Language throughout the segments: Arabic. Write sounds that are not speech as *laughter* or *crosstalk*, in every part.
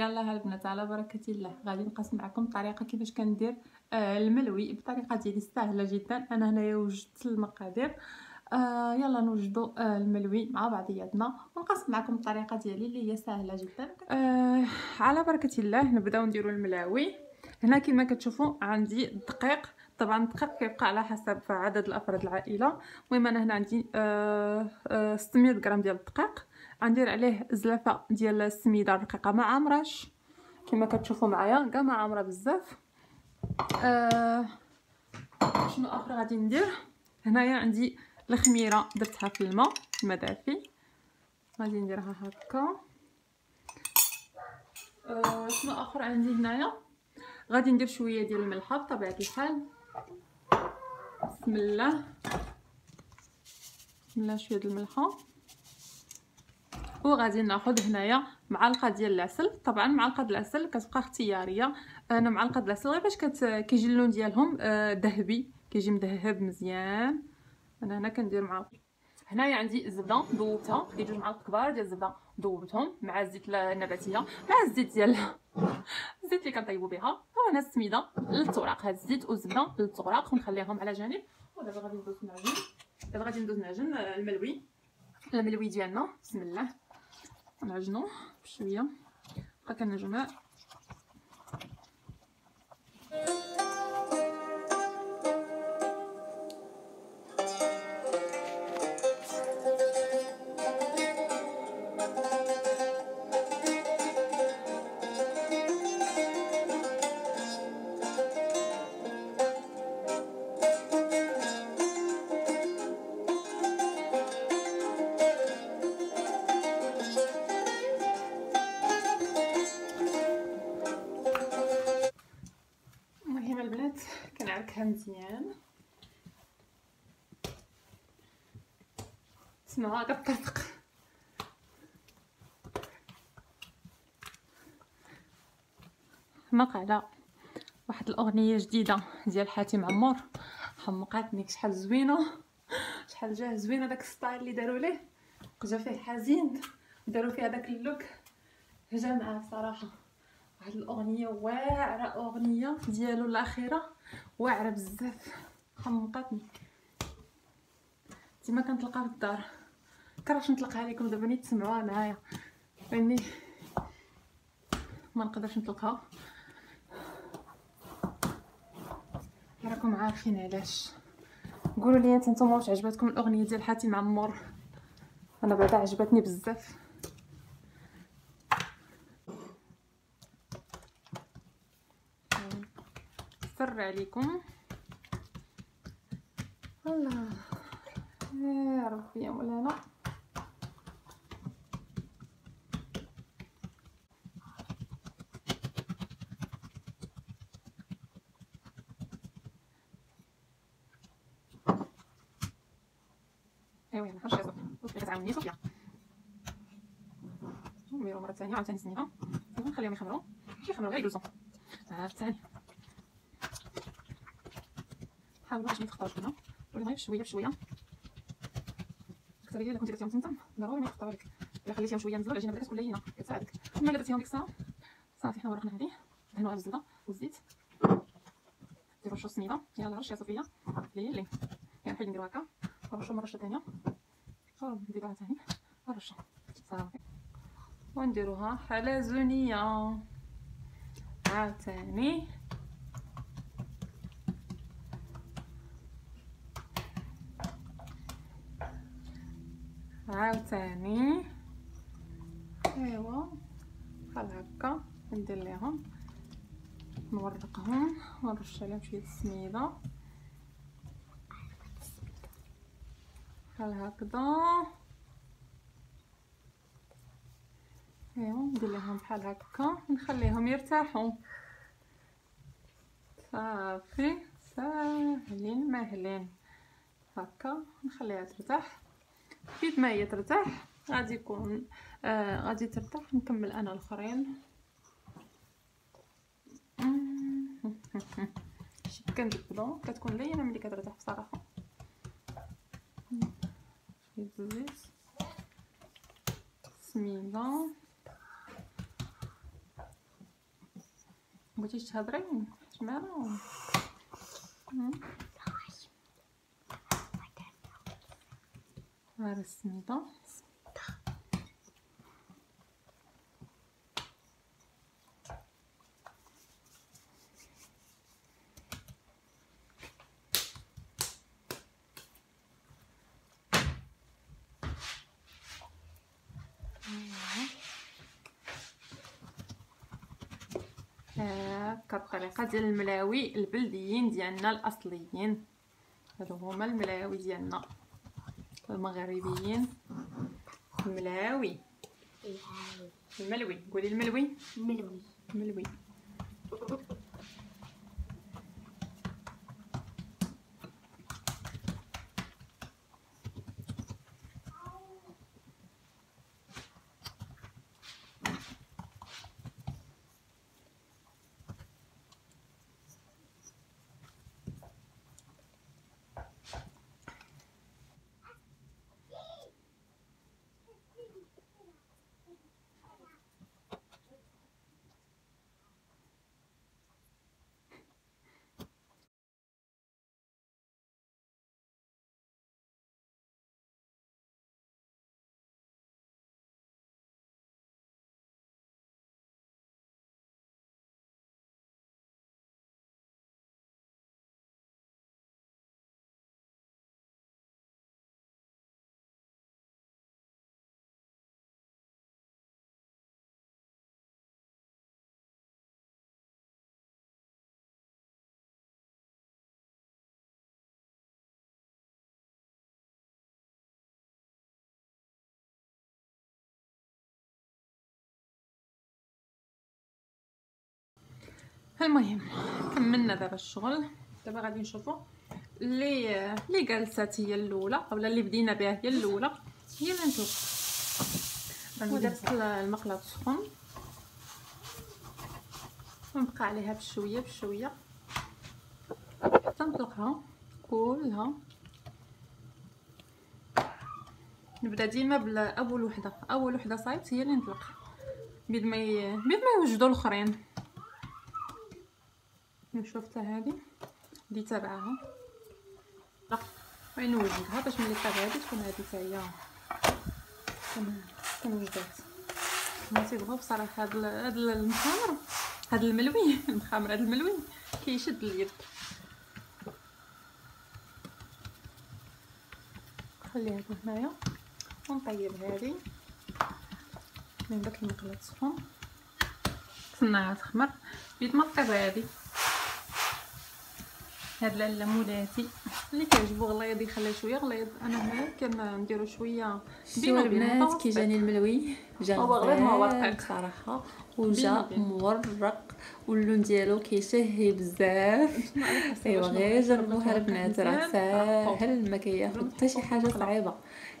يلا البنات على بركة الله. غادي نقسم معكم الطريقة كيفاش كندير آه الملوي بطريقة ديالي سهلة جدا. أنا هنايا وجدت المقادير. آه يلا نوجدوا آه الملوي مع بعضياتنا. ونقسم معكم الطريقة ديالي اللي هي سهلة جدا. على بركة الله نبداو نديروا الملاوي. هنا كما كتشوفوا عندي الدقيق طبعا الدقيق كيبقى على حسب عدد الأفراد العائلة. المهم أنا هنا عندي آه آه 600 غرام ديال الدقيق. غندير عليه زلافة ديال السميده رقيقه ما عامراش. كما كتشوفوا معايا كاع ما عامرة بزاف. آه شنو آخر غادي ندير؟ هنايا عندي الخميرة درتها في الماء الماء دافي غادي نديرها هكا. آه شنو آخر عندي هنايا؟ غادي ندير شوية ديال الملحة بطبيعة الحال. بسم الله. بسم الله شوية ديال الملحة. وغادي ناخذ هنايا معلقة ديال العسل. طبعا معلقة العسل كتبقى اختيارية. أنا معلقة العسل غير باش. كيجي اللون ديالهم آه ذهبي. كيجي مذهب مزيان. أنا هنا كندير معلقة. هنايا عندي الزبده ذوبتها خديت جوج معالق كبار ديال الزبده ذوبتهم مع الزيت النباتية مع الزيت ديال *laughs* الزيت اللي كنطيبوا بها. وهنا السميدة للتوراق. هاد الزيت والزبده للتوراق ونخليهم على جانب. ودابا غادي ندوز نعجن. دابا غادي ندوز نعجن الملوي. الملوي ديالنا. بسم الله. نعجنو بشويه بقى كنجمع المهم كنعركها مزيان تسمعوها كطرطق حماق على واحد الأغنية جديدة ديال حاتم عمور حمقاتني شحال زوينة. شحال جاه زوينة داك style اللي داروا ليه. جا فيه حزين. داروا فيه داك ال look. جا معاه بصراحة. واحد الأغنية واعرة أغنية ديالو الأخيرة. واعرة بزاف. حمقاتني ديما كنطلقها في الدار. كرهت نطلقها لكم دابا نيت تسمعوها معايا. فإني ما نقدرش نطلقها. راكم عارفين علاش. قولوا لي نتوما واش عجبتكم الأغنية ديال حاتم عمور؟ أنا بعدا عجبتني بزاف. سر عليكم. الله. يا ربي يا مولانا. ايوا خرج يا صوفيا صوفيا كتعاوني صوفيا نديرو مرة ثانية عاوتاني سنيها نخليهم يخمروا. ماشي يخمروا غير يجلسوا عاوتاني. حاولوا باش ما تخطاوش هنا غير بشويه بشوية. أكثر الا كنتي درتيهم تمتم ضروري ما يخطاو لك الا خليتيهم شوية. نزلوا العجينه بدات تكون لينه كتساعدك اما الا درتيهم ديك الساعة صافي حنا ورقنا هذه. دهنوها بالزبده والزيت رشوا السميده يلا رش يا صفية. ليلي يعني حيد نديرو هكا ونرشوا مره ثانية نديروها ثاني ونرشوا صافي ونديروها حلزونية. عاوتاني عاوتاني ايوا بحال هكا. ندير ليهم نورقهم. ونرش عليهم شوية السميده بحال هكذا. ايوا ندير لهم بحال هكا. نخليهم يرتاحوا. صافي. ساهلين ماهلين. هكا. نخليها ترتاح. كيف ما هي ترتاح؟ غادي يكون آه غادي ترتاح. نكمل أنا الآخرين. *laughs* شي كنجبدو كتكون لينة ملي كترتاح بصراحة. شوية الزيت سميده بغيتيش تهضري؟ حيت هذا السميده هكا الطريقة ديال الملاوي البلديين ديالنا الاصليين هادو هما الملاوي ديالنا المغربيين. الملاوي الملوي. قولي الملوي. ملوي. الملوي المهم كملنا دابا الشغل. دابا غادي نشوفوا لي لي جلسات هي الأولى أولا اللي بدينا بها هي الأولى. هي الانتوك ودرت المقله سخون ونبقى عليها بشوية بشوية. تنطلقها كلها. نبدا ديما باول وحدة. أول وحدة صايبت هي اللي نطلق. بيد ما. بيد ما يوجدوا الأخرين. شفتها هذه. اللي تابعها لا وين نوجدها باش ملي طاب هذه تكون هذه حتى هي. كنوجدات ما تيبغاو بصراحه هاد هاد المخامر. هاد الملوي. *laughs* المخامر هاد الملوي. كيشد اليد. خلي هادو هنايا. ونطيب هذه من داك المقلة تسخن نستناها تخمر بيد ما طيب هذه هاد لاله مولاتي. اللي كيعجبو غليظ يخليه شوية. غليظ أنا هنا كنديرو شوية بينو البنات كي جاني الملوي جا غير صراحة. وجا مورق. واللون ديالو كيشهي بزاف. أيوا غير جربوها البنات راه ساهل ما كياخذ حتى شي حاجة صعيبة.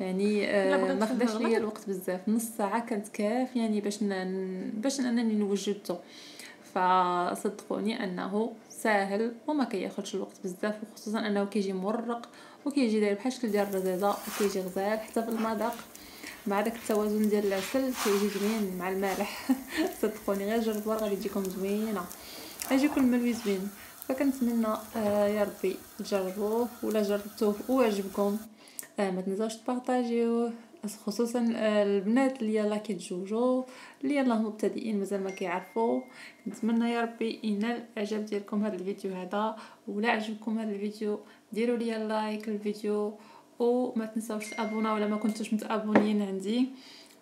يعني آه ما خداش ليا الوقت بزاف. نص ساعة كانت كاف يعني باش. باش أنني نوجدته فصدقوني أنه ساهل وما كياخذش الوقت بزاف وخصوصا أنه كيجي مرق وكيجي داير بحال شكل ديال الرزازه وكيجي غزال حتى في المذاق. مع داك التوازن ديال العسل كيجي زوين مع المالح *laughs* صدقوني غير جربوها غادي تجيكم زوينة. غيجيكم الملوي زوين. فكنتمنى آه يا ربي تجربوه ولا جربتوه وعجبكم. آه ما تنساوش تبارطاجيوه. خصوصا آه، البنات اللي يلا كيتزوجوا اللي يلا مبتدئين مازال ما كيعرفوا. نتمنى يا ربي ينال الإعجاب ديالكم هذا الفيديو هذا ولا عجبكم هذا الفيديو ديروا لي لايك للفيديو وما تنساوش تابونا ولا ما كنتوش متابونين عندي.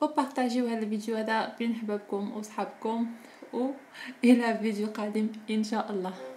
وبارطاجيو هذا الفيديو هذا بين حبابكم وصحابكم والى فيديو قادم إن شاء الله.